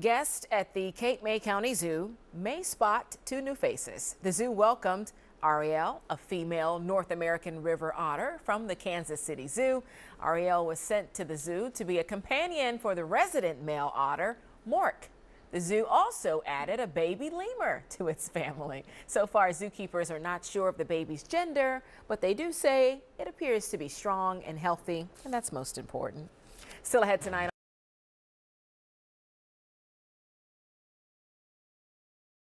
Guests at the Cape May County Zoo may spot two new faces. The zoo welcomed Ariel, a female North American river otter from the Kansas City Zoo. Ariel was sent to the zoo to be a companion for the resident male otter, Mork. The zoo also added a baby lemur to its family. So far, zookeepers are not sure of the baby's gender, but they do say it appears to be strong and healthy, and that's most important. Still ahead tonight.